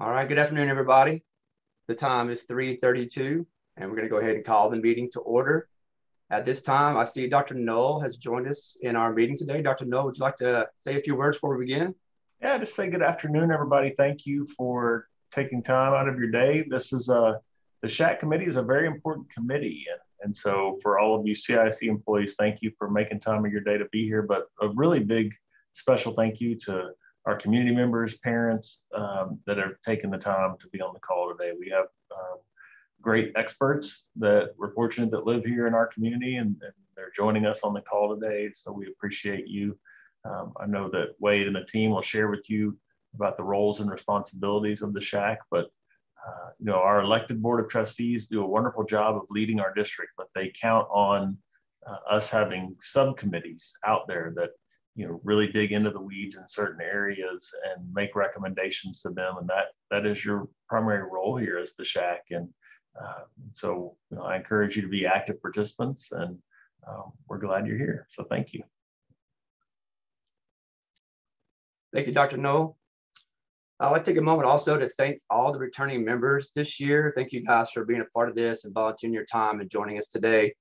All right, good afternoon, everybody. The time is 3.32, and we're gonna go ahead and call the meeting to order. At this time, I see Dr. Null has joined us in our meeting today. Dr. Null, would you like to say a few words before we begin? Yeah, just say good afternoon, everybody. Thank you for taking time out of your day. This is a, the SHAC committee is a very important committee. And, and so for all of you CIC employees, thank you for making time of your day to be here. But a really big special thank you to our community members, parents um, that have taken the time to be on the call today. We have um, great experts that we're fortunate that live here in our community and, and, they're joining us on the call today. So we appreciate you. Um, I know that Wade and the team will share with you about the roles and responsibilities of the SHAC, but uh, you know, our elected board of trustees do a wonderful job of leading our district, but they count on uh, us having subcommittees out there that you know really dig into the weeds in certain areas and make recommendations to them. And that that is your primary role here as the SHAC and uh, so you know, i encourage you to be active participants and um, we're glad you're here. So thank you. Thank you dr Null. I'd like to take a moment also to thank all the returning members this year. Thank you guys for being a part of this and volunteering your time and joining us today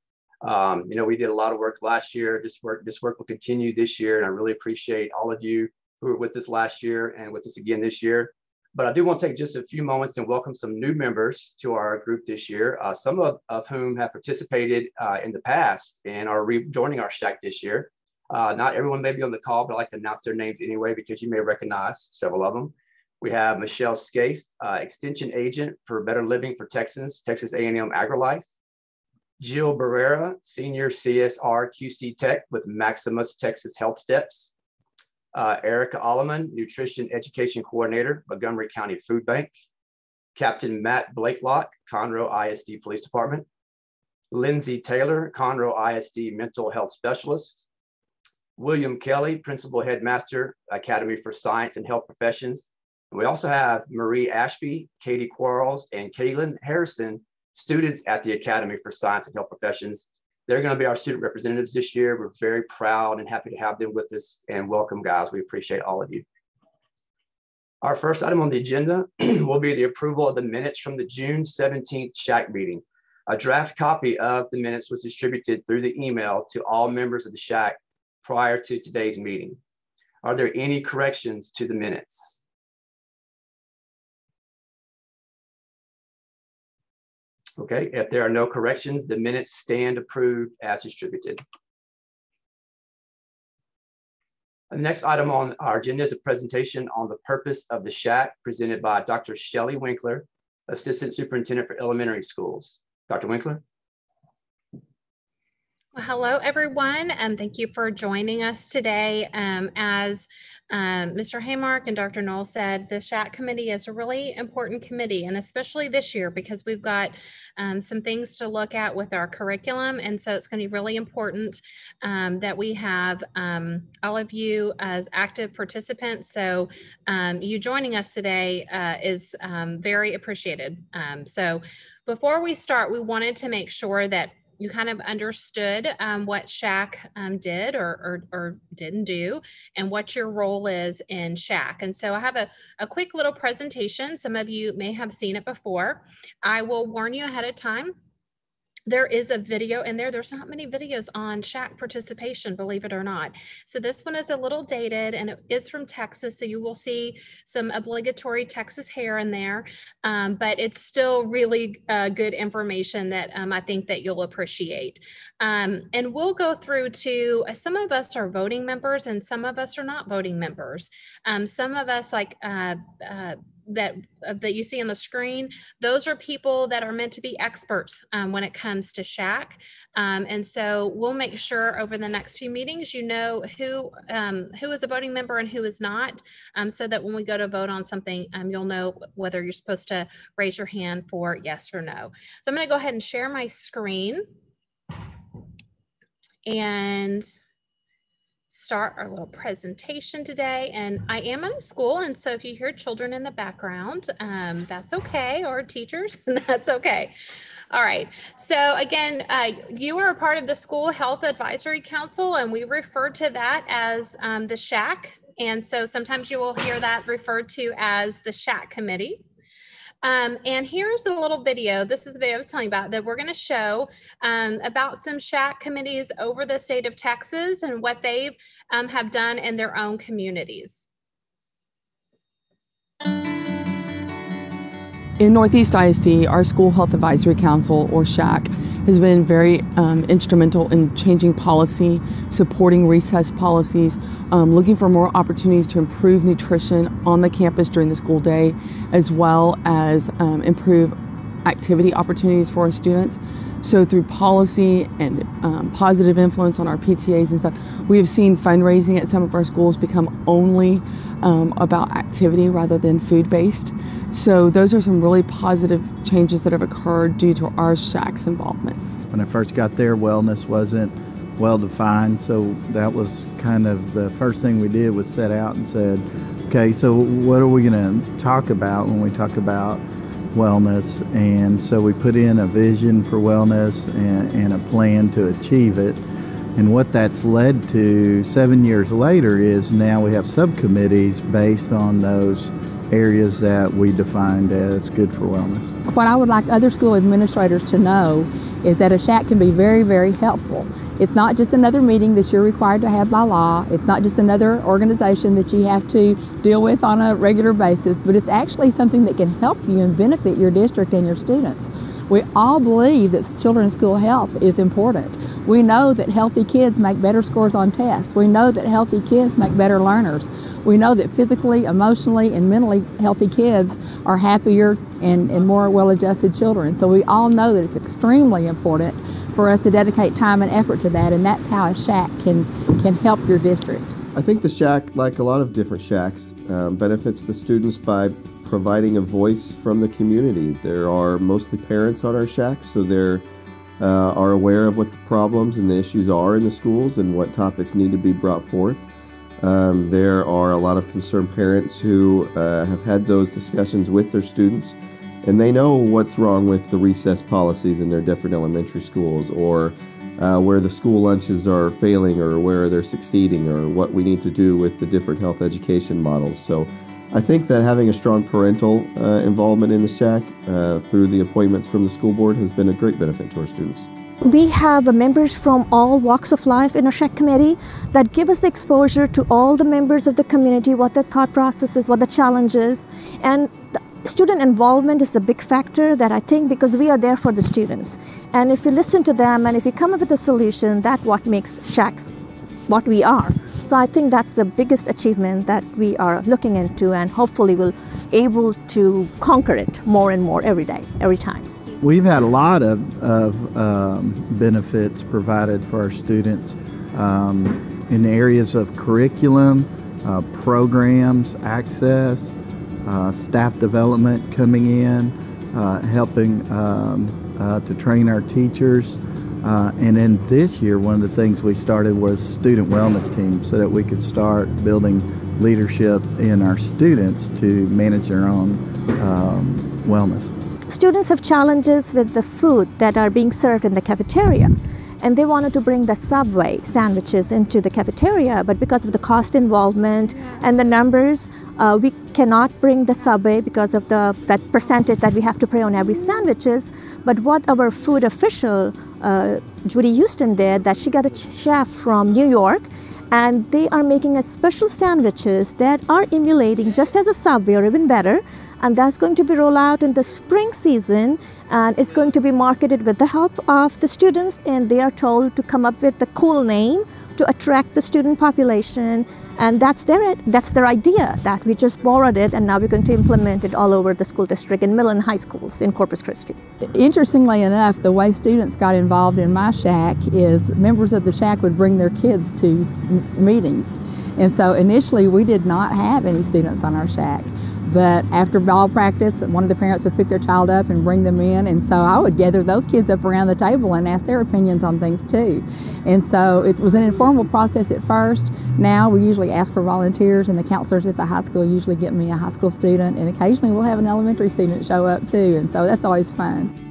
um, you know, we did a lot of work last year. This work, this work will continue this year, and I really appreciate all of you who were with us last year and with us again this year. But I do want to take just a few moments and welcome some new members to our group this year, uh, some of, of whom have participated uh, in the past and are rejoining our SHAC this year. Uh, not everyone may be on the call, but I'd like to announce their names anyway because you may recognize several of them. We have Michelle Scaife, uh, Extension Agent for Better Living for Texans, Texas A&M AgriLife. Jill Barrera, Senior CSR QC Tech with Maximus Texas Health Steps. Uh, Erica Alleman, Nutrition Education Coordinator, Montgomery County Food Bank. Captain Matt Blakelock, Conroe ISD Police Department. Lindsay Taylor, Conroe ISD Mental Health Specialist. William Kelly, Principal Headmaster, Academy for Science and Health Professions. And we also have Marie Ashby, Katie Quarles, and Kaylin Harrison, students at the Academy for Science and Health Professions. They're going to be our student representatives this year. We're very proud and happy to have them with us and welcome guys. We appreciate all of you. Our first item on the agenda will be the approval of the minutes from the June 17th SHAC meeting. A draft copy of the minutes was distributed through the email to all members of the SHAC prior to today's meeting. Are there any corrections to the minutes? Okay, if there are no corrections, the minutes stand approved as distributed. The next item on our agenda is a presentation on the purpose of the SHAC presented by Dr. Shelley Winkler, Assistant Superintendent for Elementary Schools. Dr. Winkler? Well, hello, everyone, and thank you for joining us today. Um, as um, Mr. Haymark and Dr. Null said, the SHAC committee is a really important committee, and especially this year because we've got um, some things to look at with our curriculum. And so it's going to be really important um, that we have um, all of you as active participants. So you joining us today uh, is very appreciated. so before we start, we wanted to make sure that you kind of understood um, what SHAC um, did or, or, or, didn't do and what your role is in SHAC. And so I have a, a quick little presentation. Some of you may have seen it before. I will warn you ahead of time there is a video in there. There's not many videos on SHAC participation, believe it or not. So this one is a little dated and it is from Texas. So you will see some obligatory Texas hair in there, um, but it's still really uh, good information that um, I think that you'll appreciate. Um, and we'll go through to, uh, some of us are voting members and some of us are not voting members. Um, some of us like uh, uh, that uh, that you see on the screen, those are people that are meant to be experts um, when it comes to SHAC. Um, and so we'll make sure over the next few meetings, you know who um, who is a voting member and who is not, um, so that when we go to vote on something, um, you'll know whether you're supposed to raise your hand for yes or no. So I'm going to go ahead and share my screen. And start our little presentation today. And I am in school, and so if you hear children in the background, um, that's okay, or teachers, that's okay. All right. So again, uh, you are a part of the School Health Advisory Council, and we refer to that as um, the SHAC. And so sometimes you will hear that referred to as the SHAC Committee. Um, and here's a little video. This is the video I was telling you about that we're going to show um, about some SHAC committees over the state of Texas and what they um, have done in their own communities. In Northeast ISD, our School Health Advisory Council, or SHAC, has been very um, instrumental in changing policy, supporting recess policies, um, looking for more opportunities to improve nutrition on the campus during the school day, as well as um, improve activity opportunities for our students. So, through policy and um, positive influence on our PTAs and stuff, we have seen fundraising at some of our schools become only um, about activity rather than food based. So those are some really positive changes that have occurred due to our SHAC's involvement. When I first got there, wellness wasn't well defined, so that was kind of the first thing we did was set out and said, okay, so what are we going to talk about when we talk about wellness? And so we put in a vision for wellness and, and a plan to achieve it. And what that's led to seven years later is now we have subcommittees based on those areas that we defined as good for wellness. What I would like other school administrators to know is that a SHAC can be very, very helpful. It's not just another meeting that you're required to have by law. It's not just another organization that you have to deal with on a regular basis, but it's actually something that can help you and benefit your district and your students. We all believe that children's school health is important. We know that healthy kids make better scores on tests. We know that healthy kids make better learners. We know that physically, emotionally, and mentally healthy kids are happier and, and more well adjusted children. So we all know that it's extremely important for us to dedicate time and effort to that, and that's how a SHAC can, can help your district. I think the SHAC, like a lot of different SHACs, um, benefits the students by providing a voice from the community. There are mostly parents on our SHAC, so they're uh, are aware of what the problems and the issues are in the schools and what topics need to be brought forth. Um, there are a lot of concerned parents who uh, have had those discussions with their students, and they know what's wrong with the recess policies in their different elementary schools, or uh, where the school lunches are failing, or where they're succeeding, or what we need to do with the different health education models. So, I think that having a strong parental uh, involvement in the SHAC uh, through the appointments from the school board has been a great benefit to our students. We have members from all walks of life in our SHAC committee that give us the exposure to all the members of the community, what their thought process is, what the challenges, and student involvement is the big factor that I think because we are there for the students. And if we listen to them and if we come up with a solution, that's what makes SHACs what we are. So I think that's the biggest achievement that we are looking into and hopefully will able to conquer it more and more every day, every time. We've had a lot of, of um, benefits provided for our students um, in areas of curriculum, uh, programs, access, uh, staff development coming in, uh, helping um, uh, to train our teachers. Uh, and then this year, one of the things we started was student wellness team so that we could start building leadership in our students to manage their own um, wellness. Students have challenges with the food that are being served in the cafeteria. And they wanted to bring the Subway sandwiches into the cafeteria, but because of the cost involvement and the numbers, uh, we cannot bring the Subway because of the that percentage that we have to pay on every sandwiches. But what our food official, uh, Judy Houston, did, that she got a chef from New York, and they are making a special sandwiches that are emulating just as a Subway or even better and that's going to be rolled out in the spring season and it's going to be marketed with the help of the students and they are told to come up with the cool name to attract the student population and that's their that's their idea that we just borrowed it and now we're going to implement it all over the school district in middle and high schools in Corpus Christi. Interestingly enough, the way students got involved in my SHAC is members of the SHAC would bring their kids to meetings. And so initially we did not have any students on our SHAC. But after ball practice, one of the parents would pick their child up and bring them in. And so I would gather those kids up around the table and ask their opinions on things too. And so it was an informal process at first. Now we usually ask for volunteers, and the counselors at the high school usually get me a high school student. And occasionally we'll have an elementary student show up too. And so that's always fun.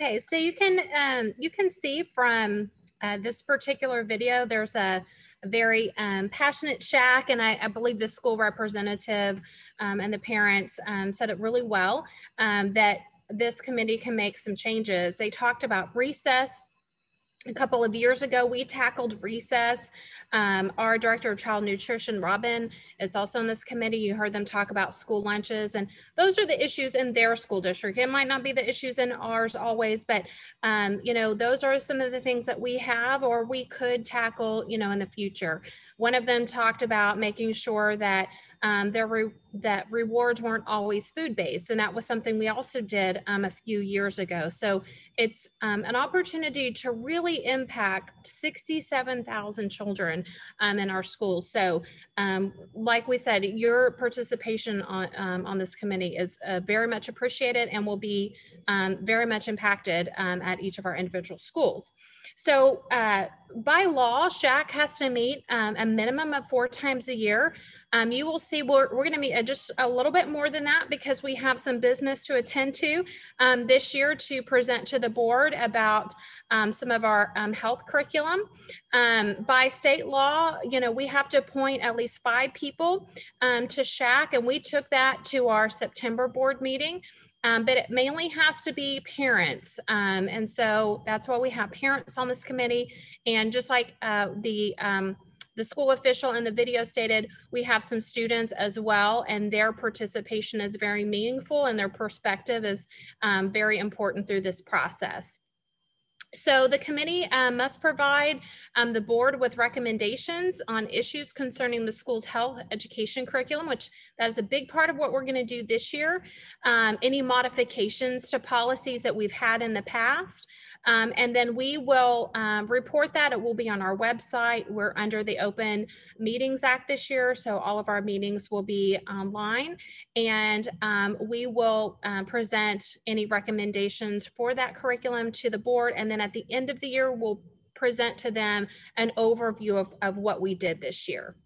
Okay, so you can um, you can see from uh, this particular video, there's a, a very um, passionate SHAC, and I, I, believe the school representative um, and the parents um, said it really well, um, that this committee can make some changes. They talked about recess, a couple of years ago, we tackled recess. Um, our director of child nutrition, Robin, is also on this committee. You heard them talk about school lunches, and those are the issues in their school district. It might not be the issues in ours always, but um, you know, those are some of the things that we have or we could tackle, you know, in the future. One of them talked about making sure that um, there that rewards weren't always food based, and that was something we also did um, a few years ago. So it's um, an opportunity to really impact 67,000 children um, in our schools. So, um, like we said, your participation on, um, on this committee is uh, very much appreciated and will be very much impacted at each of our individual schools. So, uh, by law, SHAC has to meet a minimum of four times a year. you will see we're, we're going to meet just a little bit more than that because we have some business to attend to this year to present to the board about um, some of our um, health curriculum. Um, by state law, you know, we have to appoint at least five people um, to SHAC, and we took that to our September board meeting. Um, but it mainly has to be parents. Um, and so that's why we have parents on this committee. And just like uh, the the school official in the video stated we have some students as well and their participation is very meaningful and their perspective is um, very important through this process. So the committee um, must provide um, the board with recommendations on issues concerning the school's health education curriculum, which that is a big part of what we're gonna do this year. Um, any modifications to policies that we've had in the past, um, and then we will um, report that. It will be on our website. We're under the Open Meetings Act this year, so all of our meetings will be online. And um, we will uh, present any recommendations for that curriculum to the board. And then at the end of the year, we'll present to them an overview of, of what we did this year.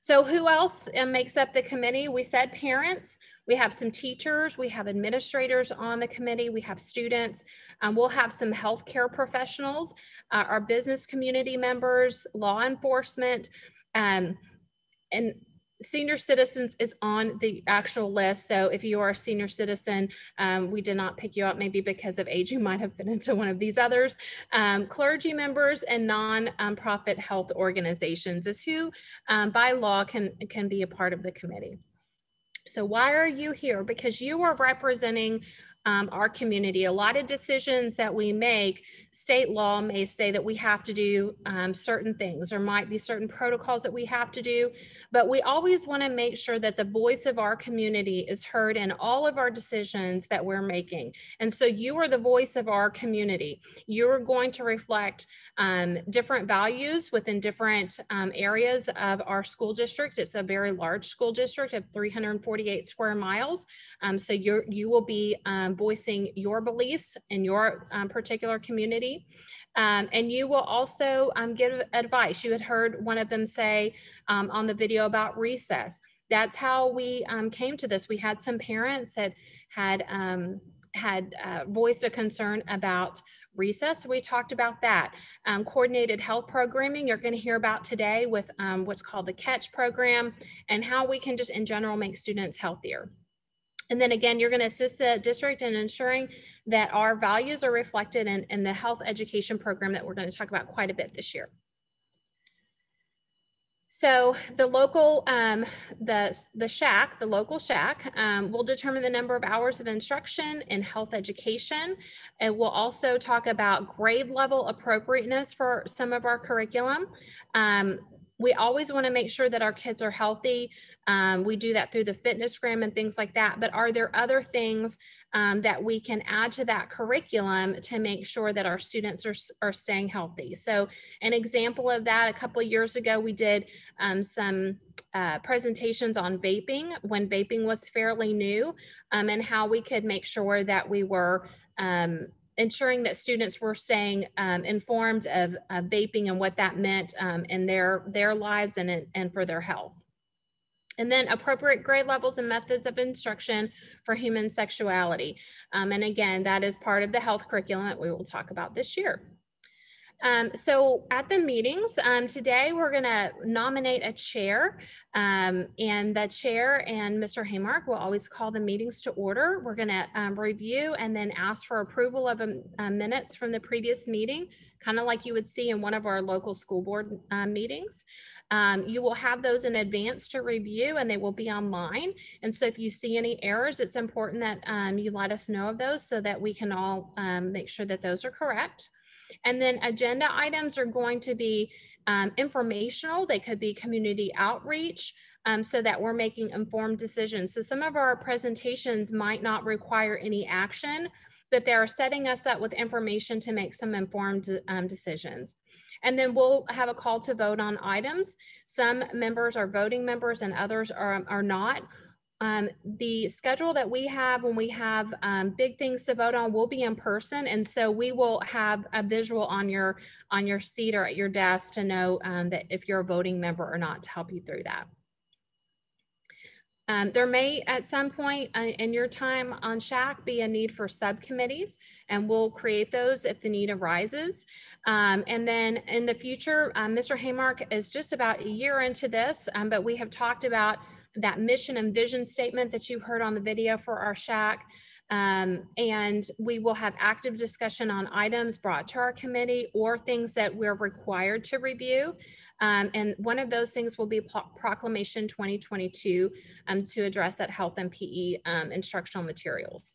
So who else uh, makes up the committee? We said parents. We have some teachers, we have administrators on the committee, we have students, um, we'll have some healthcare professionals, uh, our business community members, law enforcement, um, and senior citizens is on the actual list. So if you are a senior citizen, um, we did not pick you up maybe because of age, you might have been into one of these others. Um, clergy members and non-profit health organizations is who um, by law can, can be a part of the committee. So why are you here? Because you are representing um, our community. A lot of decisions that we make, state law may say that we have to do um, certain things. There might be certain protocols that we have to do, but we always want to make sure that the voice of our community is heard in all of our decisions that we're making. And so you are the voice of our community. You're going to reflect um, different values within different um, areas of our school district. It's a very large school district of 348 square miles. Um, so you you will be um, voicing your beliefs in your um, particular community. Um, and you will also um, give advice. You had heard one of them say on the video about recess. That's how we came to this. We had some parents that had had uh, voiced a concern about recess. We talked about that. Um, coordinated health programming, you're going to hear about today with um, what's called the CATCH program and how we can just in general make students healthier. And then again, you're going to assist the district in ensuring that our values are reflected in, in the health education program that we're going to talk about quite a bit this year. So the local, um, the, the SHAC, the local SHAC um, will determine the number of hours of instruction in health education. And we'll also talk about grade level appropriateness for some of our curriculum. Um, we always want to make sure that our kids are healthy. Um, we do that through the fitness gram and things like that. But are there other things um, that we can add to that curriculum to make sure that our students are, are staying healthy? So an example of that, a couple of years ago, we did um, some uh, presentations on vaping when vaping was fairly new um, and how we could make sure that we were um, ensuring that students were staying um, informed of, of, vaping and what that meant um, in their, their lives and, and for their health. And then appropriate grade levels and methods of instruction for human sexuality. Um, and again, that is part of the health curriculum that we will talk about this year. Um, so at the meetings um, today, we're going to nominate a chair, um, and the chair and Mr. Haymark will always call the meetings to order. We're going to um, review and then ask for approval of um, uh, minutes from the previous meeting, kind of like you would see in one of our local school board uh, meetings. Um, you will have those in advance to review and they will be online. And so if you see any errors, it's important that um, you let us know of those so that we can all make sure that those are correct. And then agenda items are going to be um, informational. They could be community outreach um, so that we're making informed decisions. So some of our presentations might not require any action, but they're setting us up with information to make some informed um, decisions. And then we'll have a call to vote on items. Some members are voting members and others are, are not. Um, the schedule that we have when we have um, big things to vote on will be in person, and so we will have a visual on your on your seat or at your desk to know um, that if you're a voting member or not to help you through that. Um, there may at some point uh, in your time on SHAC be a need for subcommittees and we'll create those if the need arises. Um, and then in the future, um, Mr. Haymark is just about a year into this, um, but we have talked about that mission and vision statement that you heard on the video for our SHAC. Um, and we will have active discussion on items brought to our committee or things that we're required to review. Um, and one of those things will be Proclamation 2022 um, to address that health and PE um, instructional materials.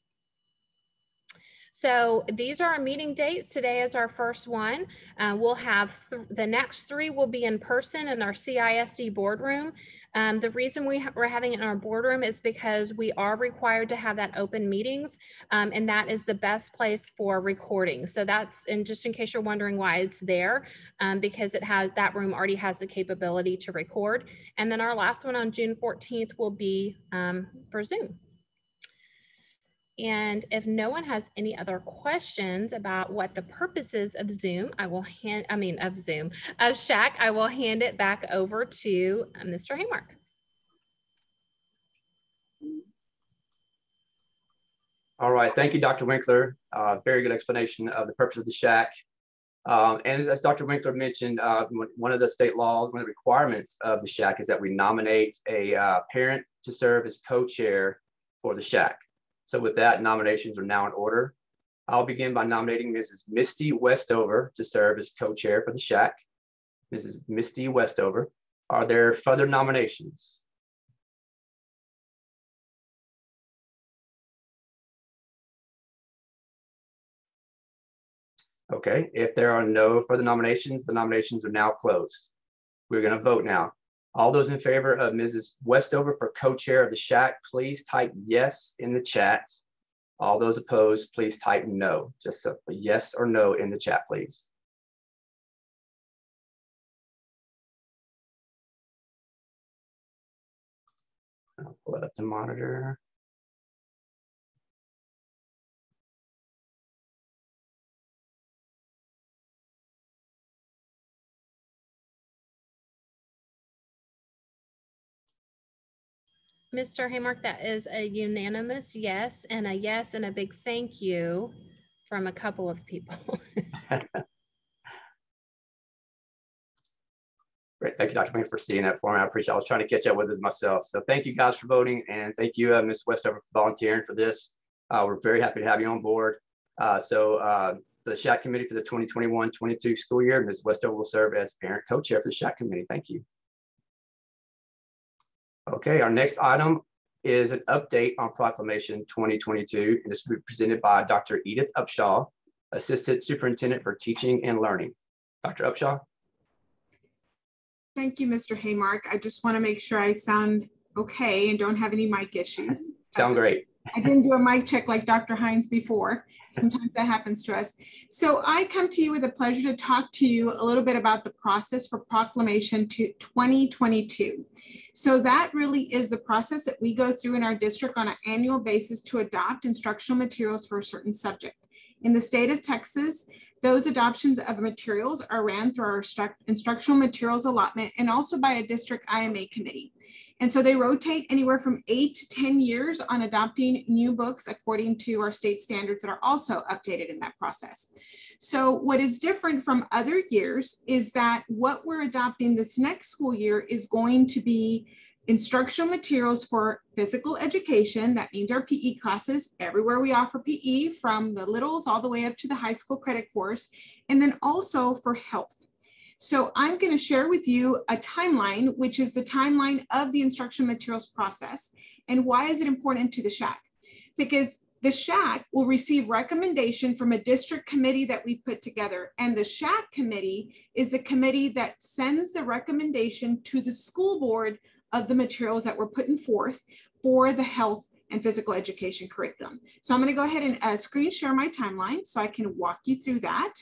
So these are our meeting dates. Today is our first one. Uh, we'll have th the next three will be in person in our CISD boardroom. Um, the reason we ha we're having it in our boardroom is because we are required to have that open meetings, um, and that is the best place for recording. So that's, and just in case you're wondering why it's there, um, because it has, that room already has the capability to record. And then our last one on June 14th will be um, for Zoom. And if no one has any other questions about what the purposes of Zoom, I will hand, I mean, of Zoom, of SHAC, I will hand it back over to uh, Mr. Haymark. All right, thank you, Dr. Winkler. Uh, very good explanation of the purpose of the SHAC. Um, and as Dr. Winkler mentioned, uh, one of the state laws, one of the requirements of the SHAC is that we nominate a uh, parent to serve as co-chair for the SHAC. So with that, nominations are now in order. I'll begin by nominating Mrs. Misty Westover to serve as co-chair for the SHAC. Mrs. Misty Westover. Are there further nominations? Okay, if there are no further nominations, the nominations are now closed. We're going to vote now. All those in favor of Mrs. Westover for co-chair of the SHAC, please type yes in the chat. All those opposed, please type no. Just a yes or no in the chat, please. I'll pull it up to monitor. Mr. Haymark, that is a unanimous yes and a yes and a big thank you from a couple of people. Great. Thank you, Dr. Wayne, for seeing that for me. I appreciate it. I was trying to catch up with this myself. So thank you guys for voting and thank you, uh, Ms. Westover, for volunteering for this. Uh, we're very happy to have you on board. Uh, so uh, the SHAC committee for the 2021-22 school year, Ms. Westover will serve as parent co-chair for the SHAC committee. Thank you. Okay, our next item is an update on Proclamation 2022, and this will be presented by Dr. Edith Upshaw, Assistant Superintendent for Teaching and Learning. Dr. Upshaw. Thank you, Mr. Haymark. I just want to make sure I sound okay and don't have any mic issues. Sound great. I didn't do a mic check like Dr. Hines before. Sometimes that happens to us. So I come to you with a pleasure to talk to you a little bit about the process for Proclamation to 2022. So that really is the process that we go through in our district on an annual basis to adopt instructional materials for a certain subject. In the state of Texas, those adoptions of materials are ran through our instructional materials allotment and also by a district IMA committee. And so they rotate anywhere from eight to 10 years on adopting new books according to our state standards that are also updated in that process. So what is different from other years is that what we're adopting this next school year is going to be instructional materials for physical education. That means our PE classes, everywhere we offer PE from the littles all the way up to the high school credit course, and then also for health. So I'm going to share with you a timeline, which is the timeline of the instruction materials process. And why is it important to the SHAC? Because the SHAC will receive recommendation from a district committee that we put together. And the SHAC committee is the committee that sends the recommendation to the school board of the materials that we're putting forth for the health and physical education curriculum. So I'm gonna go ahead and uh, screen share my timeline so I can walk you through that.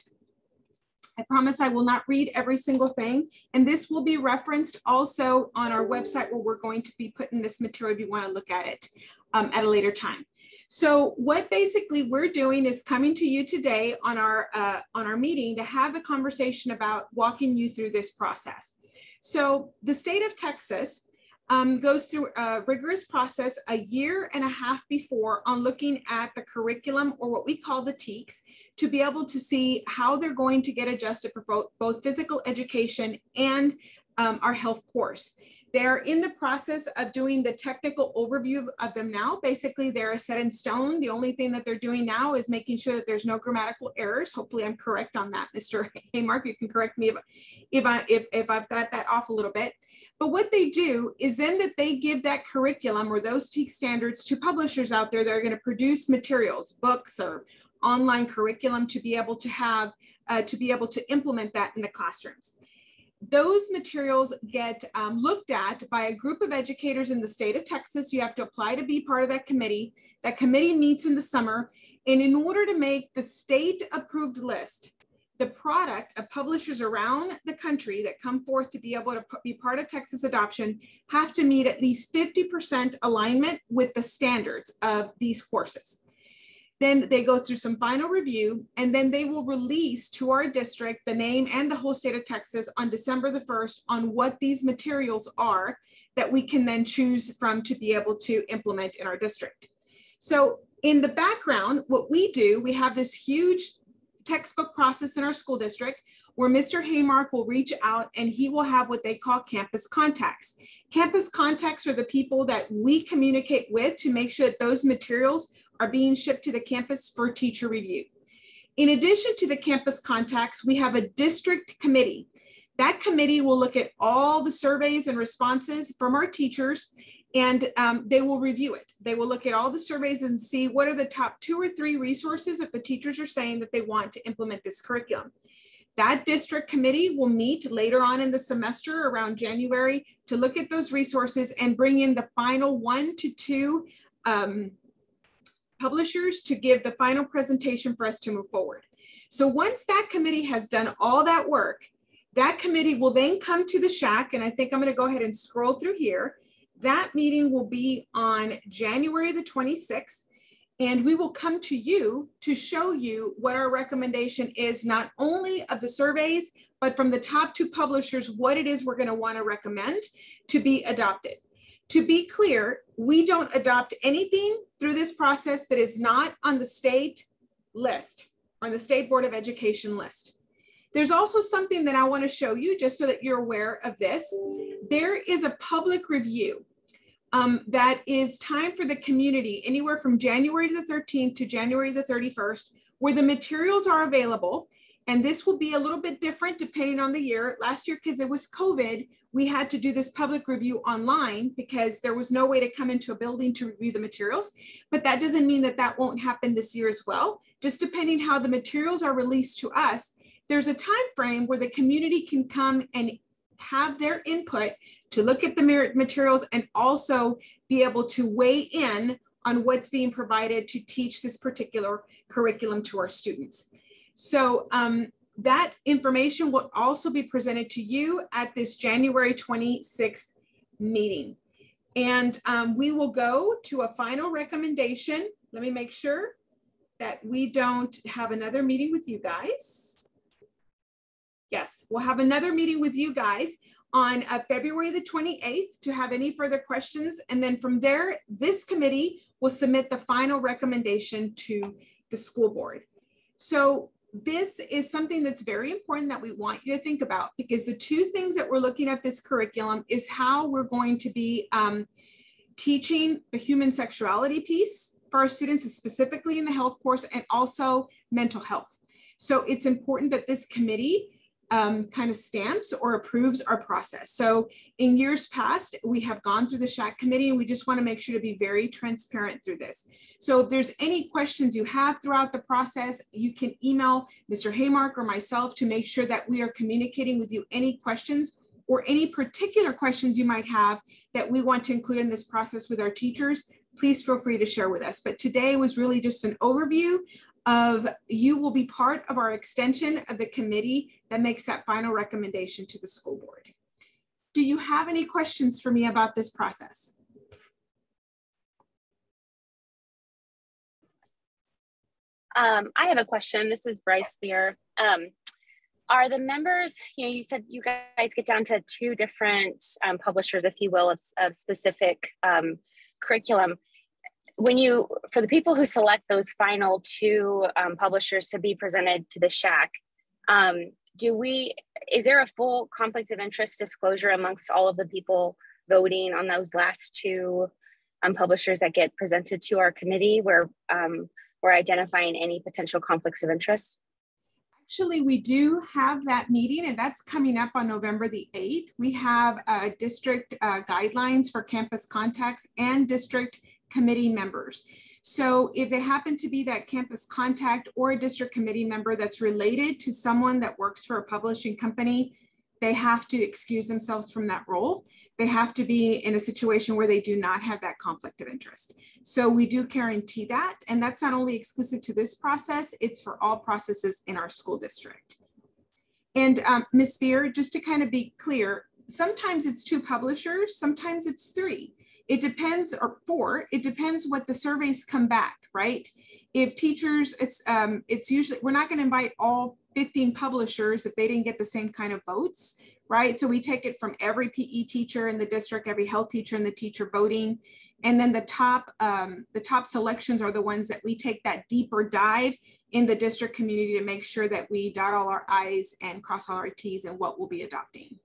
I promise I will not read every single thing. And this will be referenced also on our website where we're going to be putting this material if you want to look at it um, at a later time. So what basically we're doing is coming to you today on our, uh, on our meeting to have the conversation about walking you through this process. So the state of Texas um, goes through a rigorous process a year and a half before on looking at the curriculum or what we call the TEKS to be able to see how they're going to get adjusted for both, both physical education and um, our health course. They're in the process of doing the technical overview of them now. Basically, they're set in stone. The only thing that they're doing now is making sure that there's no grammatical errors. Hopefully, I'm correct on that, Mr. Haymark. You can correct me if, if, I, if, if I've got that off a little bit. But what they do is then that they give that curriculum or those TEK standards to publishers out there that are going to produce materials, books or online curriculum to be able to have, uh, to be able to implement that in the classrooms. Those materials get um, looked at by a group of educators in the state of Texas. You have to apply to be part of that committee. That committee meets in the summer. And in order to make the state approved list, the product of publishers around the country that come forth to be able to be part of Texas adoption have to meet at least 50% alignment with the standards of these courses. Then they go through some final review and then they will release to our district the name and the whole state of Texas on December the 1st on what these materials are that we can then choose from to be able to implement in our district. So in the background, what we do, we have this huge textbook process in our school district where Mr. Haymark will reach out and he will have what they call campus contacts. Campus contacts are the people that we communicate with to make sure that those materials are being shipped to the campus for teacher review. In addition to the campus contacts, we have a district committee. That committee will look at all the surveys and responses from our teachers and um, they will review it. They will look at all the surveys and see what are the top two or three resources that the teachers are saying that they want to implement this curriculum. That district committee will meet later on in the semester around January to look at those resources and bring in the final one to two um, publishers to give the final presentation for us to move forward. So once that committee has done all that work, that committee will then come to the SHAC, and I think I'm gonna go ahead and scroll through here, that meeting will be on January the 26th, and we will come to you to show you what our recommendation is, not only of the surveys, but from the top two publishers, what it is we're going to want to recommend to be adopted. To be clear, we don't adopt anything through this process that is not on the state list, on the State Board of Education list. There's also something that I want to show you just so that you're aware of this. There is a public review um, that is time for the community, anywhere from January the 13th to January the 31st, where the materials are available. And this will be a little bit different depending on the year. Last year, because it was COVID, we had to do this public review online because there was no way to come into a building to review the materials. But that doesn't mean that that won't happen this year as well. Just depending how the materials are released to us, there's a time frame where the community can come and have their input to look at the materials and also be able to weigh in on what's being provided to teach this particular curriculum to our students. So um, that information will also be presented to you at this January 26th meeting. And um, we will go to a final recommendation. Let me make sure that we don't have another meeting with you guys. Yes, we'll have another meeting with you guys on uh, February the 28th to have any further questions. And then from there, this committee will submit the final recommendation to the school board. So this is something that's very important that we want you to think about because the two things that we're looking at this curriculum is how we're going to be um, teaching the human sexuality piece for our students, specifically in the health course and also mental health. So it's important that this committee um, kind of stamps or approves our process. So in years past, we have gone through the SHAC committee and we just wanna make sure to be very transparent through this. So if there's any questions you have throughout the process, you can email Mr. Haymark or myself to make sure that we are communicating with you any questions or any particular questions you might have that we want to include in this process with our teachers, please feel free to share with us. But today was really just an overview of you will be part of our extension of the committee that makes that final recommendation to the school board. Do you have any questions for me about this process? Um, I have a question. This is Bryce Lear. Um, are the members, you know, you said you guys get down to two different um, publishers, if you will, of, of specific um, curriculum when you for the people who select those final two um, publishers to be presented to the SHAC um, do we is there a full conflict of interest disclosure amongst all of the people voting on those last two um, publishers that get presented to our committee where um, we're identifying any potential conflicts of interest Actually, we do have that meeting, and that's coming up on November the 8th. We have uh, district uh, guidelines for campus contacts and district committee members. So if they happen to be that campus contact or a district committee member that's related to someone that works for a publishing company, they have to excuse themselves from that role. They have to be in a situation where they do not have that conflict of interest. So we do guarantee that. And that's not only exclusive to this process, it's for all processes in our school district. And um, Ms. Spear, just to kind of be clear, sometimes it's two publishers, sometimes it's three. It depends, or four, it depends what the surveys come back, right? If teachers, it's um, it's usually, we're not gonna invite all 15 publishers if they didn't get the same kind of votes, right? So we take it from every PE teacher in the district, every health teacher in the teacher voting. And then the top, um, the top selections are the ones that we take that deeper dive in the district community to make sure that we dot all our I's and cross all our T's and what we'll be adopting.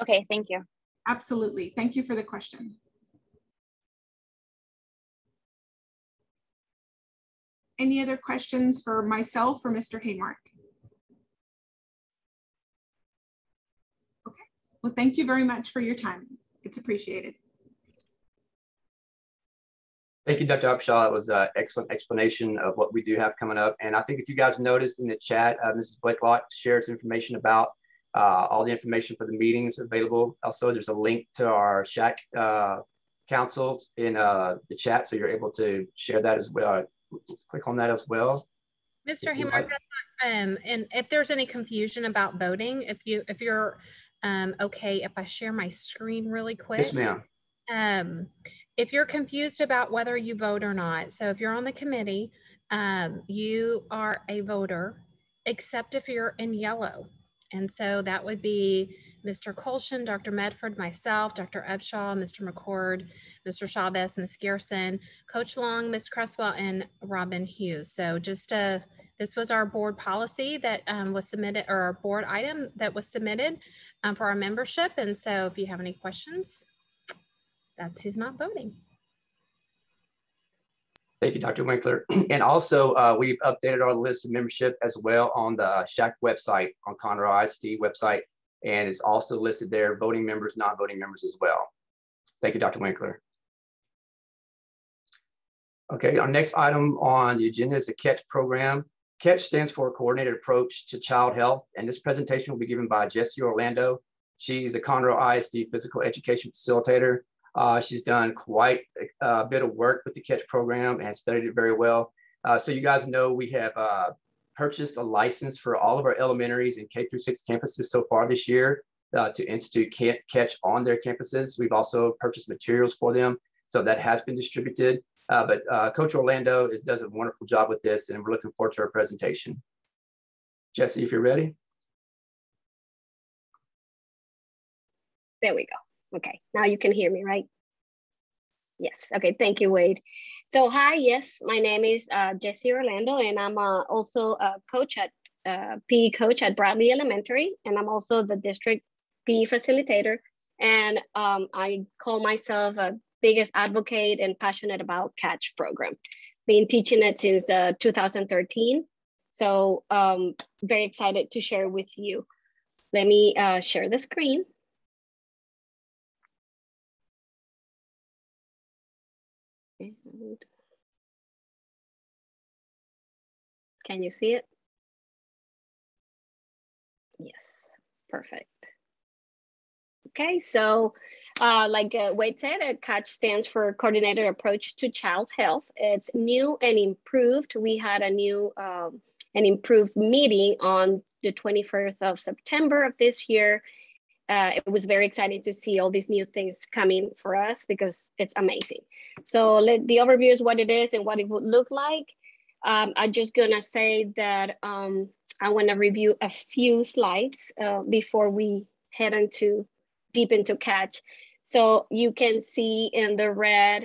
Okay, thank you. Absolutely. Thank you for the question. Any other questions for myself or Mr. Haymark? Okay, well, thank you very much for your time. It's appreciated. Thank you, Dr. Upshaw. That was an excellent explanation of what we do have coming up. And I think if you guys noticed in the chat, uh, Mrs. Blakelock shared some information about uh, all the information for the meetings available. Also, there's a link to our SHAC uh, councils in uh, the chat, so you're able to share that as well. Click on that as well. Mr. Haymark, um, and if there's any confusion about voting, if you if you're um, okay, if I share my screen really quick. Yes, ma'am. Um, if you're confused about whether you vote or not, so if you're on the committee, um, you are a voter, except if you're in yellow. And so that would be Mr. Colshin, Dr. Medford, myself, Dr. Upshaw, Mr. McCord, Mr. Chavez, Ms. Gerson, Coach Long, Ms. Cresswell, and Robin Hughes. So just uh, this was our board policy that um, was submitted, or our board item that was submitted um, for our membership. And so if you have any questions, that's who's not voting. Thank you, Dr. Winkler. And also, uh, we've updated our list of membership as well on the SHAC website, on Conroe ISD website, and it's also listed there, voting members, non-voting members as well. Thank you, Dr. Winkler. Okay, our next item on the agenda is the CATCH program. CATCH stands for Coordinated Approach to Child Health, and this presentation will be given by Jessie Orlando. She's a Conroe ISD physical education facilitator uh, she's done quite a, bit of work with the CATCH program and studied it very well. Uh, so you guys know we have uh, purchased a license for all of our elementaries and K through six campuses so far this year uh, to institute CATCH on their campuses. We've also purchased materials for them. So that has been distributed. Uh, but uh, Coach Orlando is, does a wonderful job with this, and we're looking forward to our presentation. Jesse, if you're ready. There we go. Okay, now you can hear me, right? Yes, okay, thank you, Wade. So hi, yes, my name is uh, Jesse Orlando, and I'm uh, also a coach at uh, PE coach at Bradley Elementary, and I'm also the district PE facilitator. And um, I call myself a biggest advocate and passionate about Catch program. Been teaching it since uh, 2013. So um, very excited to share with you. Let me uh, share the screen. Can you see it? Yes, perfect. Okay, so uh, like uh, Wade said, uh, CATCH stands for Coordinated Approach to Child Health. It's new and improved. We had a new um, an improved meeting on the 21st of September of this year. Uh, it was very exciting to see all these new things coming for us because it's amazing. So let, the overview is what it is and what it would look like. Um, I'm just gonna say that um, I wanna review a few slides uh, before we head into deep into catch. So you can see in the red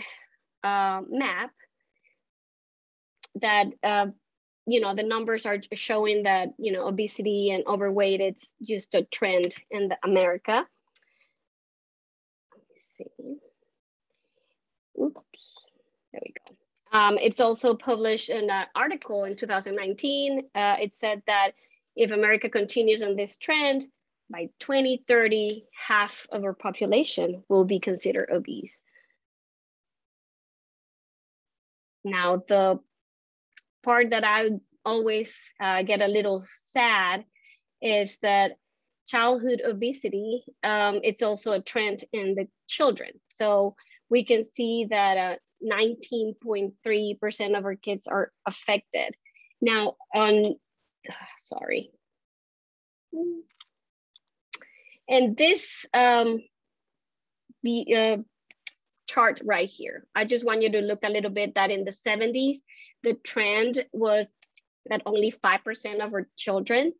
uh, map that, uh, you know, the numbers are showing that, you know, obesity and overweight, it's just a trend in the America. Let me see. Oops, there we go. Um, it's also published in an article in 2019. Uh, it said that if America continues on this trend, by 2030, half of our population will be considered obese. Now, the part that I always uh, get a little sad is that childhood obesity, um, it's also a trend in the children. So we can see that 19.3% uh, of our kids are affected. Now, on, sorry. And this um, the, uh, chart right here, I just want you to look a little bit that in the 70s, the trend was that only 5% of our children,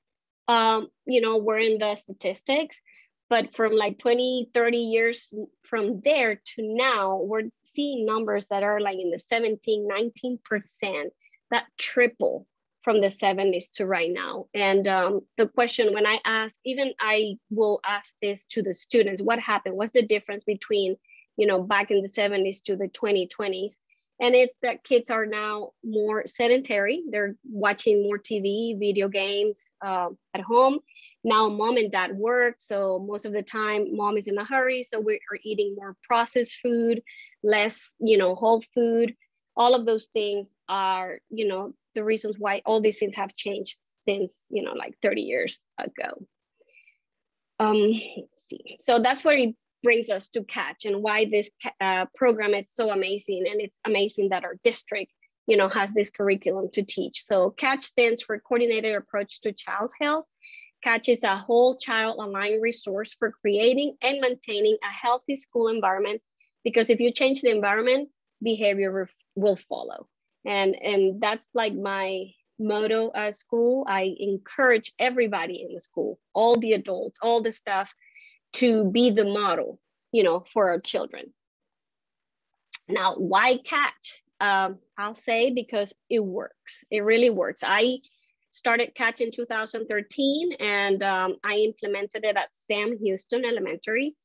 um, you know, were in the statistics. But from like 20, 30 years from there to now, we're seeing numbers that are like in the 17, 19%, that triple from the 70s to right now. And um, the question when I ask, even I will ask this to the students, what happened? What's the difference between, you know, back in the 70s to the 2020s? And it's that kids are now more sedentary. They're watching more TV, video games uh, at home. Now mom and dad work. So most of the time mom is in a hurry. So we're eating more processed food, less, you know, whole food all of those things are you know the reasons why all these things have changed since you know like 30 years ago um let's see so that's where it brings us to catch and why this uh, program is so amazing. And it's amazing that our district you know has this curriculum to teach. So catch stands for coordinated approach to child's health. Catch is a whole child aligned resource for creating and maintaining a healthy school environment because if you change the environment behavior will follow. And and that's like my motto at school. I encourage everybody in the school all the adults all the staff to be the model you know for our children. Now why catch? Um, i'll say because it works. It really works. I started catch in 2013 and um, i implemented it at sam houston elementary.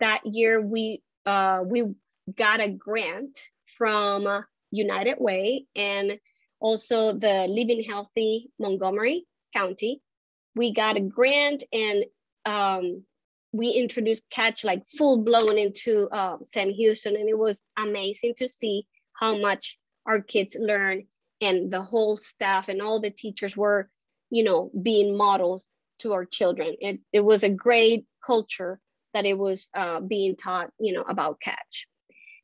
That year we uh, we got a grant from United Way and also the Living Healthy Montgomery County. We got a grant and um, we introduced Catch like full blown into uh, Sam Houston, and it was amazing to see how much our kids learn and the whole staff and all the teachers were, you know, being models to our children. It, it was a great culture that it was uh, being taught, you know, about Catch.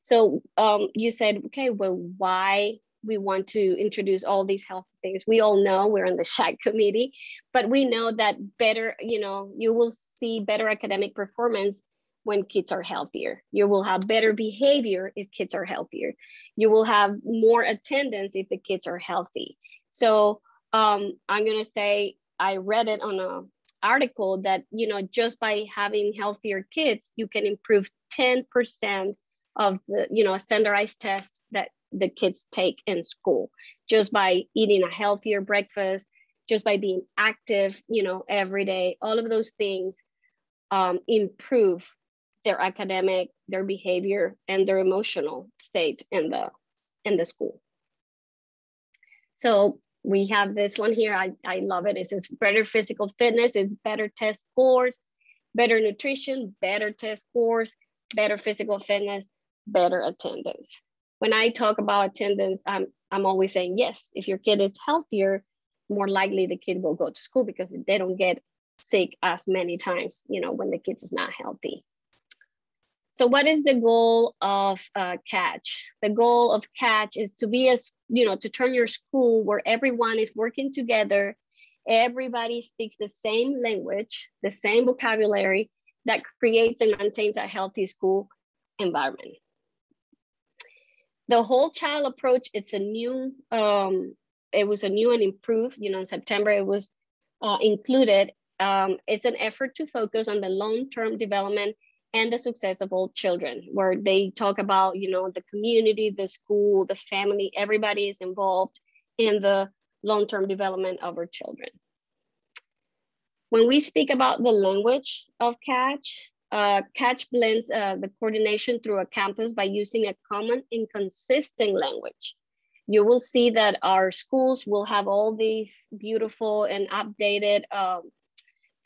So um, you said, okay, well, why we want to introduce all these health things? We all know we're on the SHAC committee, but we know that better, you know, you will see better academic performance when kids are healthier. You will have better behavior if kids are healthier. You will have more attendance if the kids are healthy. So um, I'm gonna say I read it on a article that you know just by having healthier kids, you can improve 10% of the you know a standardized test that the kids take in school just by eating a healthier breakfast, just by being active, you know, every day. All of those things um, improve their academic, their behavior, and their emotional state in the in the school. So we have this one here. I, I love it. It says better physical fitness is better test scores, better nutrition, better test scores, better physical fitness, better attendance. When I talk about attendance, I'm, I'm always saying, yes, if your kid is healthier, more likely the kid will go to school because they don't get sick as many times, you know, when the kid is not healthy. So what is the goal of uh, Catch? The goal of Catch is to be a, you know, to turn your school where everyone is working together, everybody speaks the same language, the same vocabulary that creates and maintains a healthy school environment. The whole child approach, it's a new, um, it was a new and improved, you know, in September it was uh, included. Um, it's an effort to focus on the long-term development and the success of all children, where they talk about, you know, the community, the school, the family, everybody is involved in the long-term development of our children. When we speak about the language of Catch, uh, Catch blends uh, the coordination through a campus by using a common and consistent language. You will see that our schools will have all these beautiful and updated um,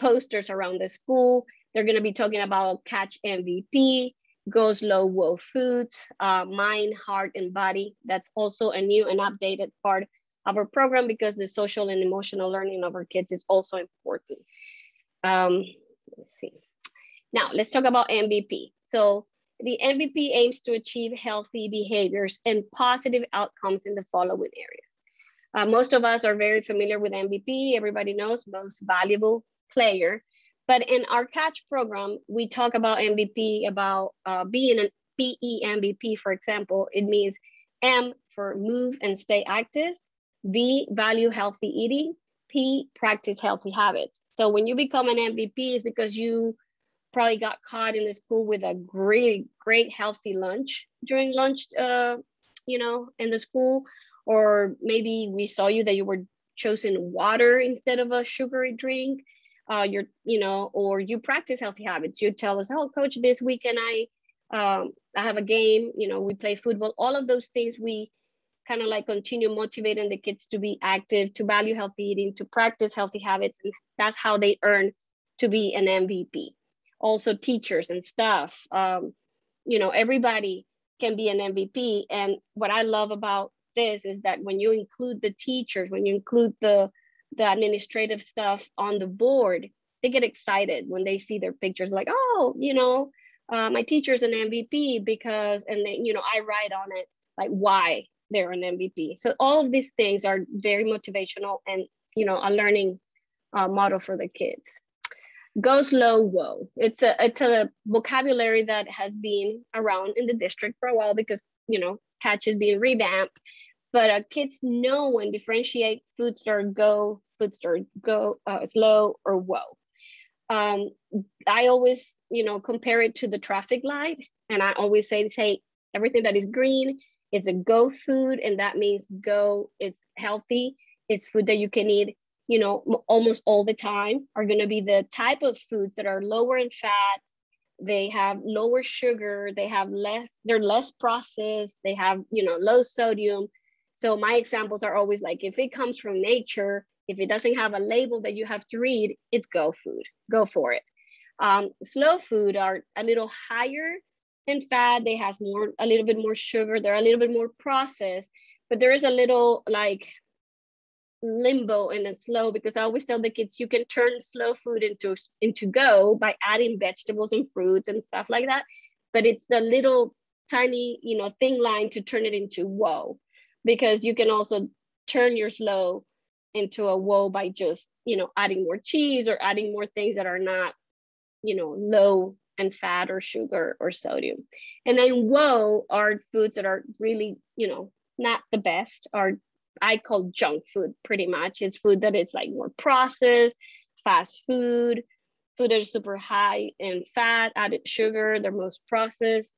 posters around the school they're going to be talking about Catch MVP, Go Slow Whoa Foods, uh, Mind, Heart, and Body. That's also a new and updated part of our program because the social and emotional learning of our kids is also important. Um, let's see. Now, let's talk about MVP. So the MVP aims to achieve healthy behaviors and positive outcomes in the following areas. Uh, most of us are very familiar with MVP. Everybody knows most valuable player. But in our catch program, we talk about MVP, about uh, being an PE MVP, for example, it means M for move and stay active, V, value healthy eating, P, practice healthy habits. So when you become an MVP, is because you probably got caught in the school with a great, great healthy lunch during lunch, uh, you know, in the school, or maybe we saw you that you were choosing water instead of a sugary drink uh, you're, you know, or you practice healthy habits. You tell us, oh, coach, this weekend I, um, I have a game, you know, we play football. All of those things we kind of like continue motivating the kids to be active, to value healthy eating, to practice healthy habits. And that's how they earn to be an MVP. Also teachers and staff, um, you know, everybody can be an MVP. And what I love about this is that when you include the teachers, when you include the the administrative stuff on the board, they get excited when they see their pictures like, oh, you know, uh, my teacher's an MVP because, and then, you know, I write on it like why they're an MVP. So all of these things are very motivational and, you know, a learning uh, model for the kids. Go slow, whoa. It's a, it's a vocabulary that has been around in the district for a while because, you know, catch is being revamped but uh, kids know and differentiate food store go, food store go, uh, slow or whoa. Um, I always, you know, compare it to the traffic light, and I always say, say everything that is green is a go food, and that means go. It's healthy. It's food that you can eat, you know, almost all the time. Are going to be the type of foods that are lower in fat, they have lower sugar they have less they're less processed they have you know low sodium so my examples are always like, if it comes from nature, if it doesn't have a label that you have to read, it's go food, go for it. Um, slow food are a little higher in fat. They have more, a little bit more sugar. They're a little bit more processed, but there is a little like limbo and the slow because I always tell the kids you can turn slow food into into go by adding vegetables and fruits and stuff like that. But it's the little tiny, you know, thin line to turn it into whoa because you can also turn your slow into a whoa by just you know adding more cheese or adding more things that are not you know low and fat or sugar or sodium. And then whoa are foods that are really, you know, not the best are I call junk food pretty much. It's food that is like more processed, fast food, food that is super high in fat, added sugar, they're most processed.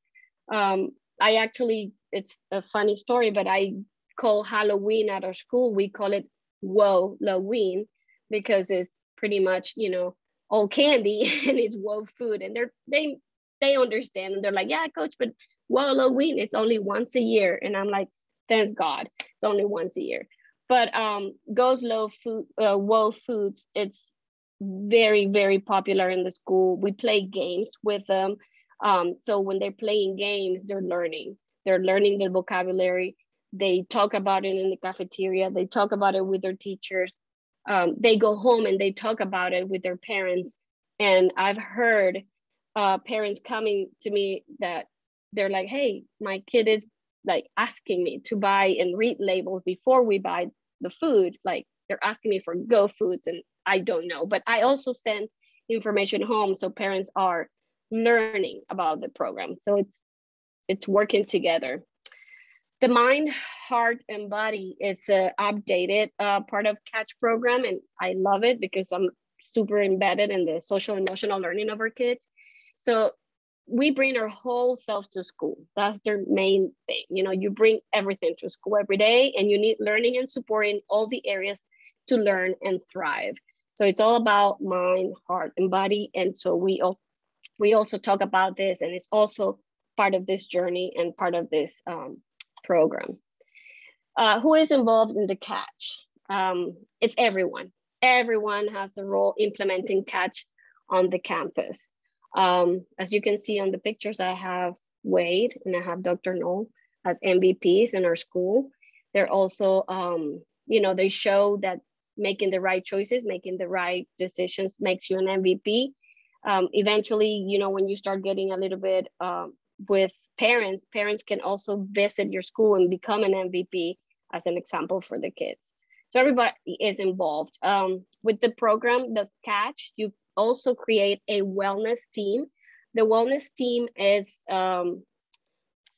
Um, I actually, it's a funny story, but I call Halloween at our school, we call it Whoa Halloween because it's pretty much, you know, all candy and it's whoa food. And they're they they understand and they're like, yeah, coach, but whoa Halloween, it's only once a year. And I'm like, thank God, it's only once a year. But um, Go Slow Food, uh, Whoa Foods, it's very, very popular in the school. We play games with them. Um, so when they're playing games, they're learning. They're learning the vocabulary. They talk about it in the cafeteria. They talk about it with their teachers. Um, they go home and they talk about it with their parents. And I've heard uh, parents coming to me that they're like, hey, my kid is like asking me to buy and read labels before we buy the food. Like they're asking me for go foods and I don't know. But I also send information home so parents are learning about the program. So it's it's working together. The mind, heart, and body, it's a updated uh, part of Catch program. And I love it because I'm super embedded in the social emotional learning of our kids. So we bring our whole self to school. That's their main thing. You know, you bring everything to school every day and you need learning and support in all the areas to learn and thrive. So it's all about mind, heart, and body. And so we all we also talk about this and it's also part of this journey and part of this um, program. Uh, who is involved in the catch? Um, it's everyone. Everyone has a role implementing catch on the campus. Um, as you can see on the pictures, I have Wade and I have Dr. Null as MVPs in our school. They're also, um, you know, they show that making the right choices, making the right decisions makes you an MVP. Um, eventually, you know, when you start getting a little bit um, with parents, parents can also visit your school and become an MVP as an example for the kids. So everybody is involved. Um, with the program, the catch, you also create a wellness team. The wellness team is um,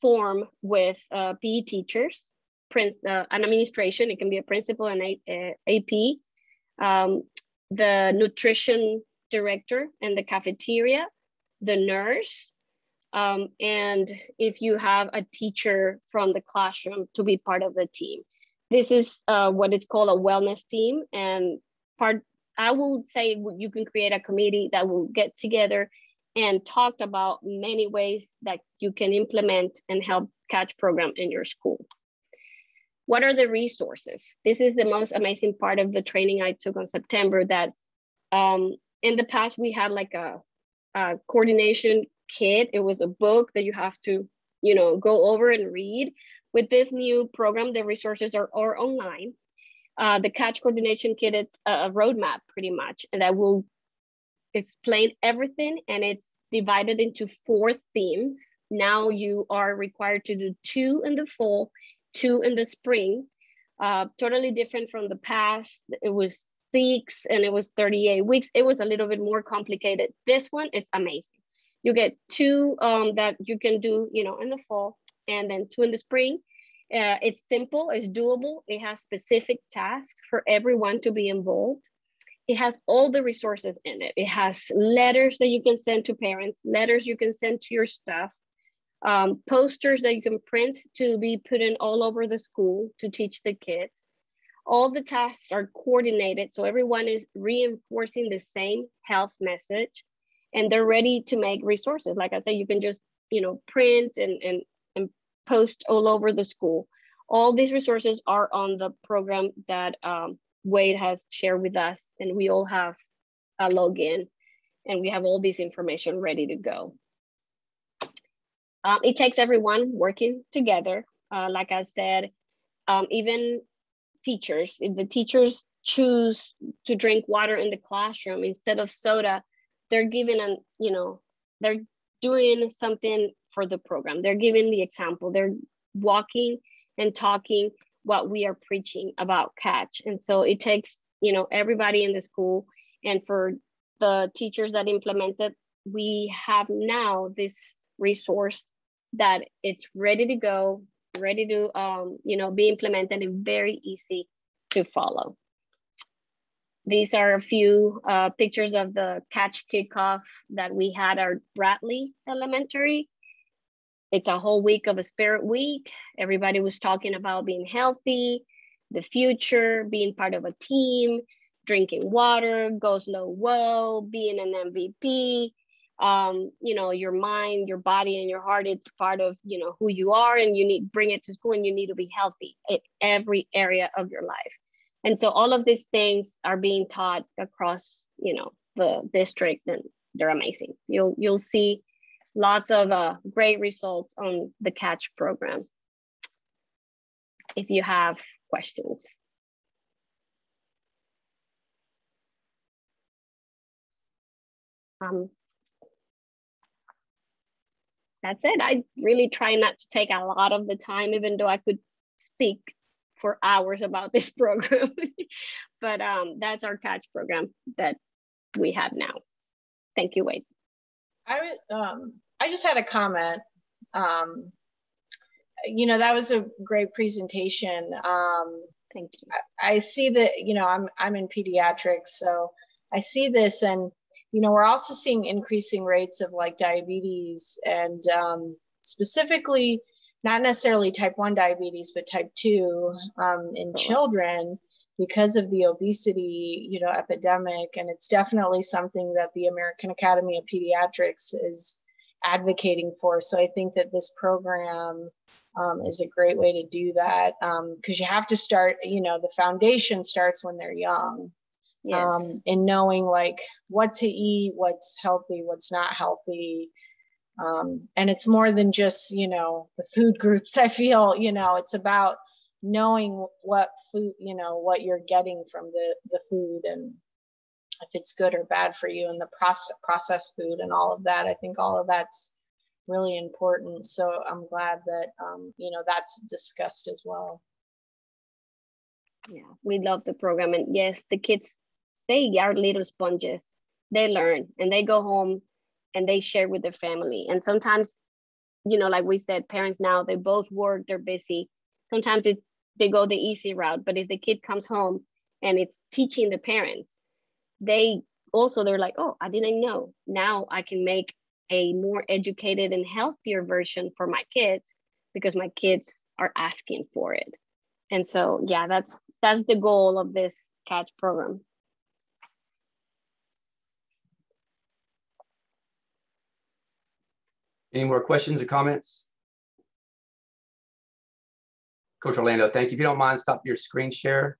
formed with uh, PE teachers, prin- uh, an administration, it can be a principal and AP, um, the nutrition director and the cafeteria, the nurse, um, and if you have a teacher from the classroom to be part of the team. This is uh, what it's called a wellness team and part I will say you can create a committee that will get together and talked about many ways that you can implement and help catch program in your school. What are the resources? This is the most amazing part of the training I took on September that um, in the past we had like a, a coordination kit. It was a book that you have to, you know, go over and read. With this new program, the resources are, are online uh, the catch coordination kit, it's a roadmap pretty much, and that will explain everything and it's divided into four themes. Now you are required to do two in the fall, two in the spring. Uh, totally different from the past. It was six and it was 38 weeks. It was a little bit more complicated. This one, it's amazing. You get two um, that you can do, you know, in the fall and then two in the spring uh, it's simple, it's doable, it has specific tasks for everyone to be involved. It has all the resources in it. It has letters that you can send to parents, letters you can send to your staff, um, posters that you can print to be put in all over the school to teach the kids. All the tasks are coordinated, so everyone is reinforcing the same health message and they're ready to make resources. Like I said, you can just, you know, print and, and post all over the school. All these resources are on the program that um, Wade has shared with us, and we all have a login, and we have all this information ready to go. Um, it takes everyone working together. Uh, like I said, um, even teachers, if the teachers choose to drink water in the classroom instead of soda, they're given an, you know, they're doing something for the program. They're giving the example. They're walking and talking what we are preaching about catch. And so it takes, you know, everybody in the school and for the teachers that implement it, we have now this resource that it's ready to go, ready to um, you know be implemented and very easy to follow. These are a few uh, pictures of the catch kickoff that we had at Bradley Elementary. It's a whole week of a spirit week. Everybody was talking about being healthy, the future, being part of a team, drinking water, go slow, whoa, being an MVP. Um, you know, your mind, your body, and your heart, it's part of, you know, who you are, and you need bring it to school and you need to be healthy in every area of your life. And so all of these things are being taught across, you know, the district and they're amazing. You'll you'll see lots of uh, great results on the catch program if you have questions. Um, that's it. I really try not to take a lot of the time, even though I could speak for hours about this program. but um, that's our catch program that we have now. Thank you, Wade. I would, um, I just had a comment. Um, you know, that was a great presentation. Um, Thank you. I, I see that, you know, I'm, I'm in pediatrics, so I see this and, you know, we're also seeing increasing rates of like diabetes and um, specifically not necessarily type 1 diabetes, but type 2 um, in children because of the obesity, you know, epidemic. And it's definitely something that the American Academy of Pediatrics is advocating for. So I think that this program um, is a great way to do that because um, you have to start, you know, the foundation starts when they're young. Yes. Um, and knowing like what to eat, what's healthy, what's not healthy. Um, and it's more than just, you know, the food groups. I feel, you know, it's about knowing what food, you know, what you're getting from the, the food and if it's good or bad for you and the process processed food and all of that. I think all of that's really important. So I'm glad that um, you know that's discussed as well. Yeah, we love the program, and yes, the kids they are little sponges. They learn and they go home and they share with their family. And sometimes, you know, like we said, parents now they both work, they're busy. Sometimes it they go the easy route, but if the kid comes home and it's teaching the parents they also they're like oh i didn't know now i can make a more educated and healthier version for my kids because my kids are asking for it and so yeah that's that's the goal of this catch program any more questions or comments coach orlando thank you if you don't mind stop your screen share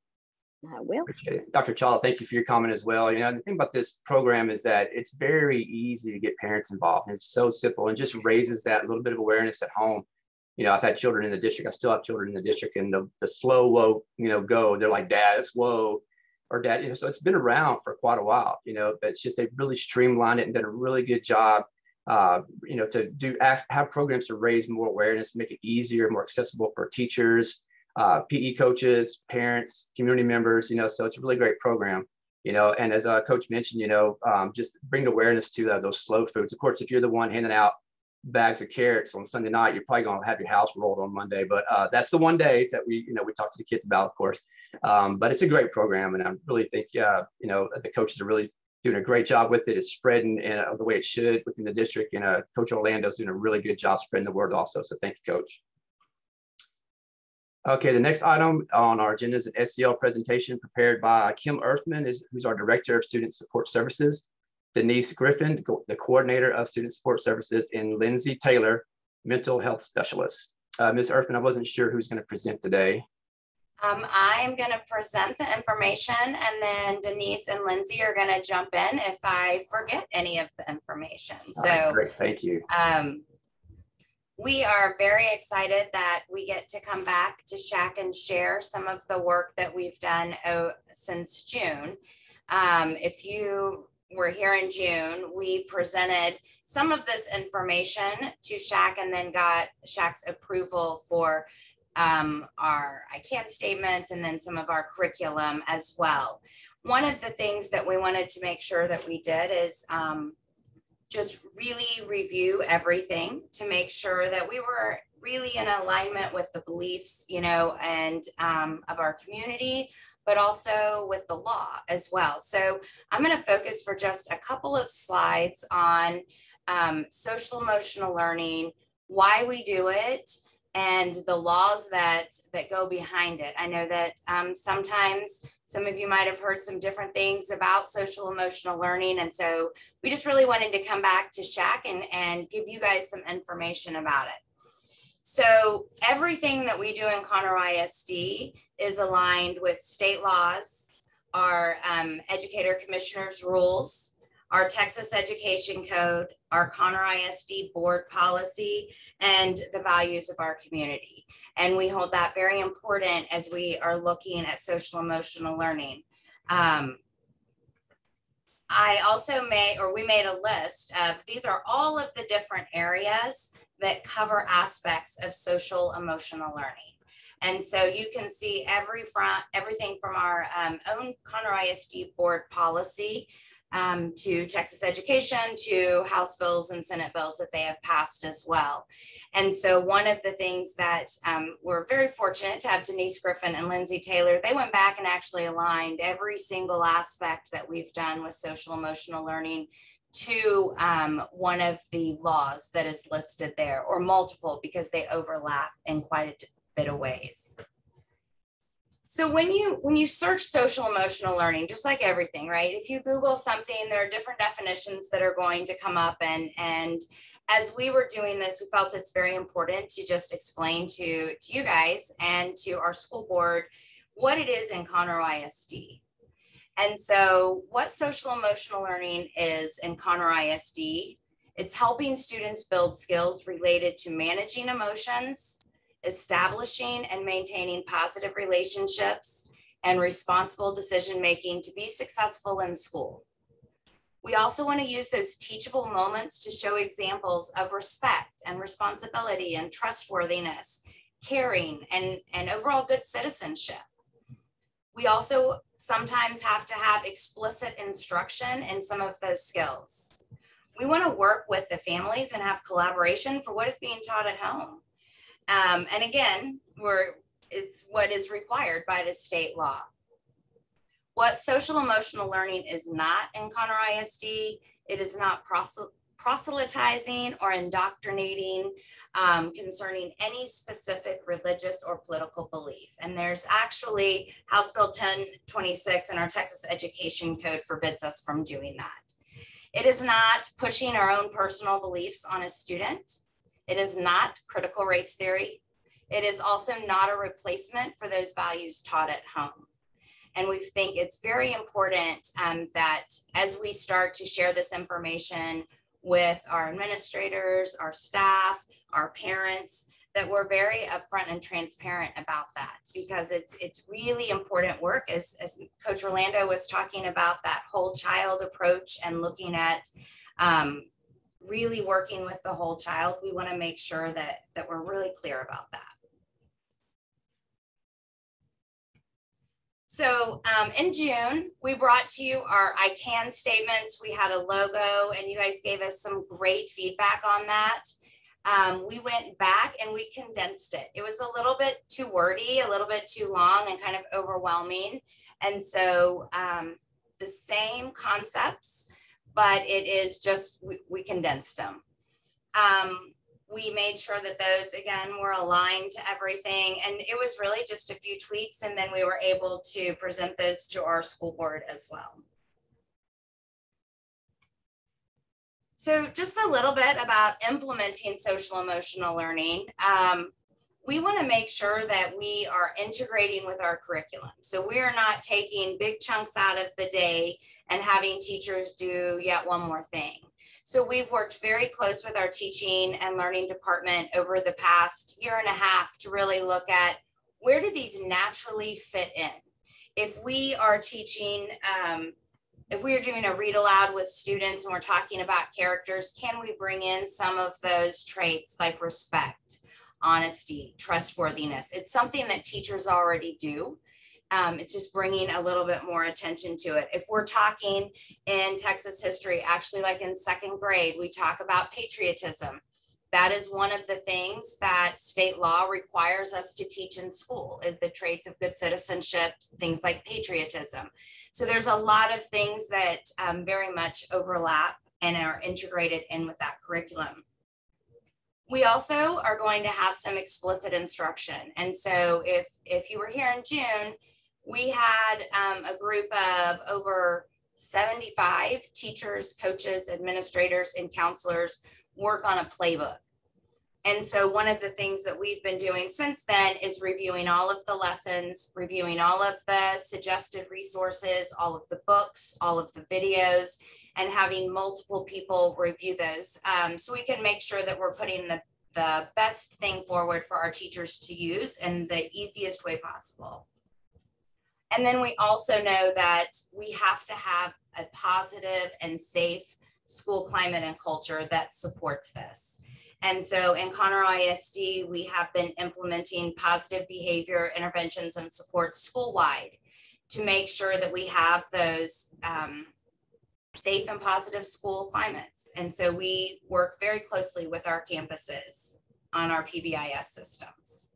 I will. Appreciate it. Dr. Chala, thank you for your comment as well. You know, the thing about this program is that it's very easy to get parents involved. It's so simple and just raises that little bit of awareness at home. You know, I've had children in the district. I still have children in the district, and the, the slow, whoa, you know, go. They're like, Dad, it's whoa, or Dad. You know, so it's been around for quite a while. You know, but it's just they've really streamlined it and done a really good job. Uh, you know, to do have programs to raise more awareness, make it easier, more accessible for teachers, uh, PE coaches, parents, community members, you know, so it's a really great program, you know, and as uh, coach mentioned, you know, um, just bring awareness to uh, those slow foods. Of course, if you're the one handing out bags of carrots on Sunday night, you're probably going to have your house rolled on Monday, but uh, that's the one day that we, you know, we talk to the kids about, of course, um, but it's a great program. And I really think, uh, you know, the coaches are really doing a great job with it. It's spreading in, uh, the way it should within the district. And uh, Coach Orlando's doing a really good job spreading the word also. So thank you, Coach. Okay, the next item on our agenda is an SEL presentation prepared by Kim Earthman, is, who's our Director of Student Support Services, Denise Griffin, the Coordinator of Student Support Services, and Lindsay Taylor, Mental Health Specialist. Uh, Ms. Earthman, I wasn't sure who's going to present today. Um, I'm going to present the information and then Denise and Lindsay are going to jump in if I forget any of the information. So, right, great, thank you. Um, we are very excited that we get to come back to SHAC and share some of the work that we've done oh, since June. Um, if you were here in June, we presented some of this information to SHAC and then got SHAC's approval for um, our I can statements and then some of our curriculum as well. One of the things that we wanted to make sure that we did is um, just really review everything to make sure that we were really in alignment with the beliefs, you know, and um, of our community, but also with the law as well. So I'm going to focus for just a couple of slides on um, social emotional learning, why we do it, and the laws that that go behind it. I know that um, sometimes some of you might have heard some different things about social emotional learning, and so we just really wanted to come back to SHAC and and give you guys some information about it. So everything that we do in Conroe ISD is aligned with state laws, our um, educator commissioner's rules, our Texas Education Code, our Conroe ISD board policy, and the values of our community. And we hold that very important as we are looking at social emotional learning. Um, I also made, or we made a list of, these are all of the different areas that cover aspects of social emotional learning. And so you can see every front, everything from our um, own Conroe ISD board policy um, to Texas education, to House bills and Senate bills that they have passed as well. And so one of the things that um, we're very fortunate to have Denise Griffin and Lindsay Taylor, they went back and actually aligned every single aspect that we've done with social emotional learning to um, one of the laws that is listed there or multiple because they overlap in quite a bit of ways. So when you when you search social emotional learning, just like everything, right? If you Google something, there are different definitions that are going to come up. And and as we were doing this, we felt it's very important to just explain to, to you guys and to our school board what it is in Conroe ISD. And so what social emotional learning is in Conroe ISD, it's helping students build skills related to managing emotions, establishing and maintaining positive relationships, and responsible decision making to be successful in school. We also want to use those teachable moments to show examples of respect and responsibility and trustworthiness, caring, and, and overall good citizenship. We also sometimes have to have explicit instruction in some of those skills. We want to work with the families and have collaboration for what is being taught at home. Um, and again, we're, it's what is required by the state law. What social emotional learning is not in Conroe ISD, it is not proselytizing or indoctrinating um, concerning any specific religious or political belief. And there's actually House Bill 1026 in our Texas Education Code forbids us from doing that. It is not pushing our own personal beliefs on a student. It is not critical race theory. It is also not a replacement for those values taught at home. And we think it's very important um, that as we start to share this information with our administrators, our staff, our parents, that we're very upfront and transparent about that because it's it's really important work as, as coach orlando was talking about that whole child approach and looking at um, really working with the whole child, we want to make sure that, that we're really clear about that. So um, in June, we brought to you our I can statements. We had a logo and you guys gave us some great feedback on that. Um, we went back and we condensed it. It was a little bit too wordy, a little bit too long and kind of overwhelming. And so um, the same concepts, but it is just, we, we condensed them. Um, we made sure that those again were aligned to everything and it was really just a few tweaks and then we were able to present those to our school board as well. So just a little bit about implementing social emotional learning. Um, we want to make sure that we are integrating with our curriculum. So we are not taking big chunks out of the day and having teachers do yet one more thing. So we've worked very close with our teaching and learning department over the past year and a half to really look at where do these naturally fit in? If we are teaching, um, if we are doing a read aloud with students and we're talking about characters, can we bring in some of those traits like respect? Honesty, trustworthiness. It's something that teachers already do. Um, it's just bringing a little bit more attention to it. If we're talking in Texas history, actually, like in second grade, we talk about patriotism. That is one of the things that state law requires us to teach in school is the traits of good citizenship, things like patriotism. So there's a lot of things that um, very much overlap and are integrated in with that curriculum. We also are going to have some explicit instruction. And so if, if you were here in June, we had um, a group of over 75 teachers, coaches, administrators, and counselors work on a playbook. And so one of the things that we've been doing since then is reviewing all of the lessons, reviewing all of the suggested resources, all of the books, all of the videos, and having multiple people review those. Um, so we can make sure that we're putting the, the best thing forward for our teachers to use in the easiest way possible. And then we also know that we have to have a positive and safe school climate and culture that supports this. And so in Conroe ISD, we have been implementing positive behavior interventions and supports school-wide to make sure that we have those um, safe and positive school climates. And so we work very closely with our campuses on our PBIS systems.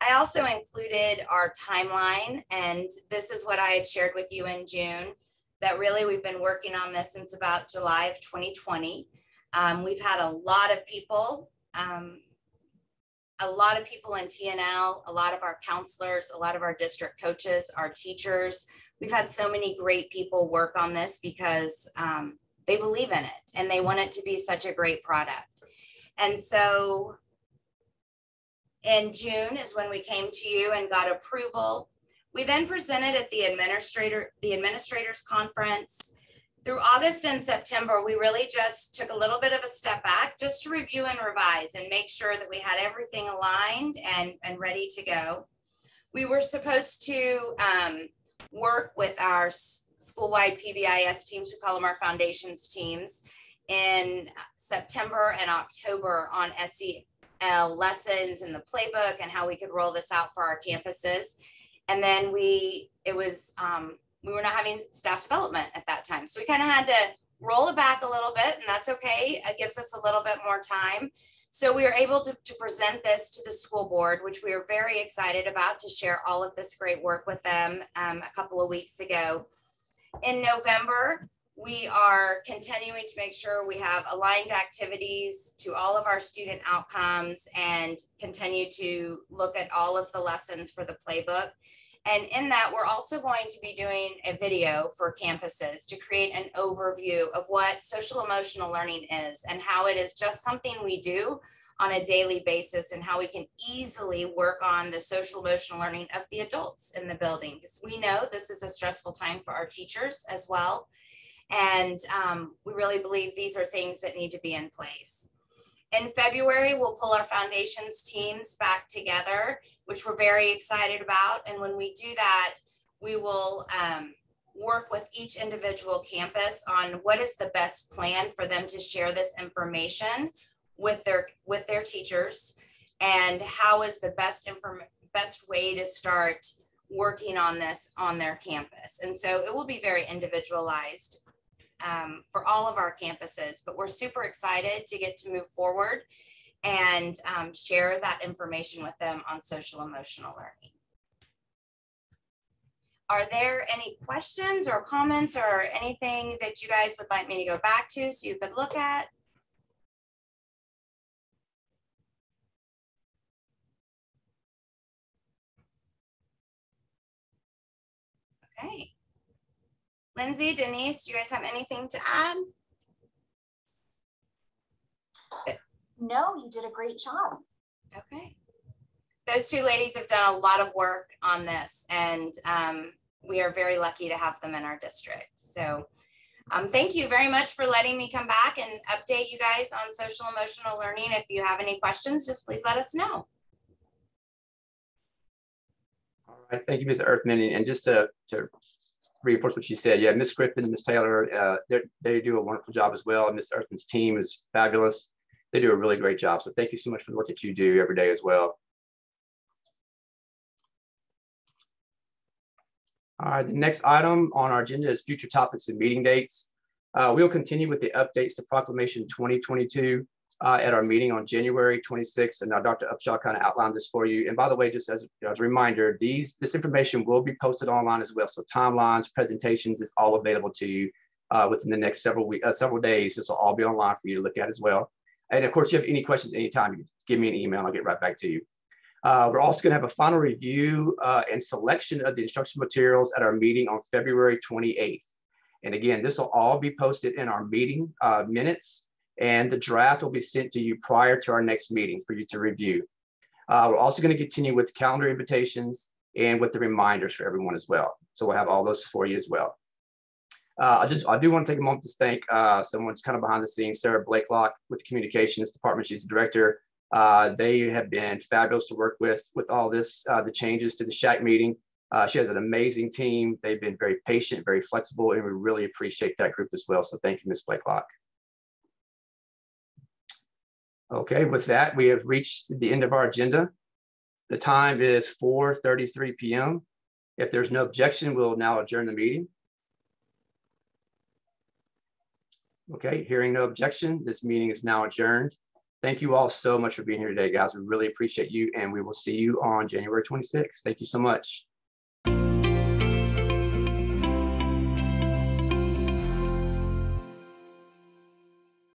I also included our timeline, and this is what I had shared with you in June, that really we've been working on this since about July of 2020. Um, we've had a lot of people, um, a lot of people in TNL, a lot of our counselors, a lot of our district coaches, our teachers. We've had so many great people work on this because um, they believe in it and they want it to be such a great product. And so in June is when we came to you and got approval. We then presented at the administrator, the administrators conference. Through August and September, we really just took a little bit of a step back just to review and revise and make sure that we had everything aligned and, and ready to go. We were supposed to um, work with our school-wide PBIS teams, we call them our foundations teams, in September and October on SE, uh, lessons and the playbook and how we could roll this out for our campuses. And then we, it was, um, we were not having staff development at that time. So we kind of had to roll it back a little bit and that's okay. It gives us a little bit more time. So we were able to, to present this to the school board, which we are very excited about to share all of this great work with them um, a couple of weeks ago. In November, we are continuing to make sure we have aligned activities to all of our student outcomes and continue to look at all of the lessons for the playbook. And in that, we're also going to be doing a video for campuses to create an overview of what social emotional learning is and how it is just something we do on a daily basis and how we can easily work on the social emotional learning of the adults in the building. Because we know this is a stressful time for our teachers as well. And um, we really believe these are things that need to be in place. In February, we'll pull our foundations teams back together, which we're very excited about. And when we do that, we will um, work with each individual campus on what is the best plan for them to share this information with their with their teachers and how is the best inform best way to start working on this on their campus. And so it will be very individualized um, for all of our campuses, but we're super excited to get to move forward and um, share that information with them on social emotional learning. Are there any questions or comments or anything that you guys would like me to go back to so you could look at? Okay. Lindsay, Denise, do you guys have anything to add? No, you did a great job. Okay. Those two ladies have done a lot of work on this and um, we are very lucky to have them in our district. So um, thank you very much for letting me come back and update you guys on social emotional learning. If you have any questions, just please let us know. All right, thank you, Ms. Earthman. And just to, to reinforce what she said. Yeah, Miss Griffin and Miss Taylor, uh, they do a wonderful job as well. Miss Earthman's team is fabulous. They do a really great job. So thank you so much for the work that you do every day as well. All right, the next item on our agenda is future topics and meeting dates. Uh, we'll continue with the updates to Proclamation 2022 uh, at our meeting on January 26th. And now Dr. Upshaw kind of outlined this for you. And by the way, just as, as, a reminder, these this information will be posted online as well. So timelines, presentations is all available to you uh, within the next several weeks, uh, several days. This will all be online for you to look at as well. And of course, if you have any questions anytime, you give me an email, I'll get right back to you. Uh, we're also going to have a final review uh, and selection of the instructional materials at our meeting on February 28th. And again, this will all be posted in our meeting uh, minutes and the draft will be sent to you prior to our next meeting for you to review. Uh, we're also going to continue with calendar invitations and with the reminders for everyone as well. So we'll have all those for you as well. Uh, I just I do want to take a moment to thank uh, someone's kind of behind the scenes, Sarah Blakelock with the Communications Department. She's the director. Uh, they have been fabulous to work with with all this, uh, the changes to the SHAC meeting. Uh, she has an amazing team. They've been very patient, very flexible, and we really appreciate that group as well. So thank you, Ms. Blakelock. Okay, with that, we have reached the end of our agenda. The time is 4.33 p.m. If there's no objection, we'll now adjourn the meeting. Okay, hearing no objection, this meeting is now adjourned. Thank you all so much for being here today, guys. We really appreciate you, and we will see you on January 26th. Thank you so much.